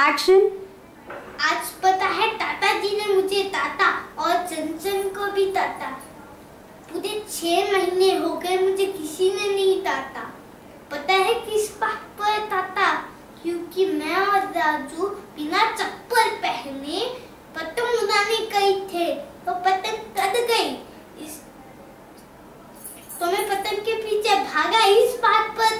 Action आज पता है ताता जी ने मुझे ताता और चंचन को भी ताता पूरे छह महीने हो गए मुझे किसी ने नहीं ताता पता है किस बात पर ताता क्योंकि मैं और राजू बिना चप्पल पहने पतंग उड़ाने गए थे तो पतंग कट गई। इस तो मैं पतंग के पीछे भागा इस बात पर।